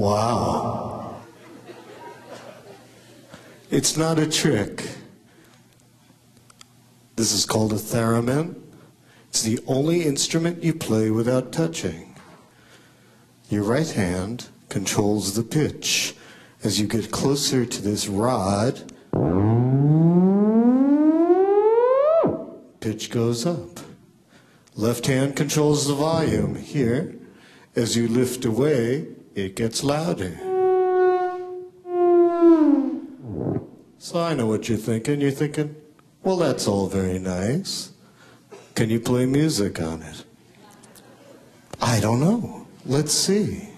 Wow. It's not a trick. This is called a theremin. It's the only instrument you play without touching. Your right hand controls the pitch. As you get closer to this rod, pitch goes up. Left hand controls the volume. Here, as you lift away, it gets louder. So I know what you're thinking. You're thinking, well, that's all very nice. Can you play music on it? I don't know. Let's see.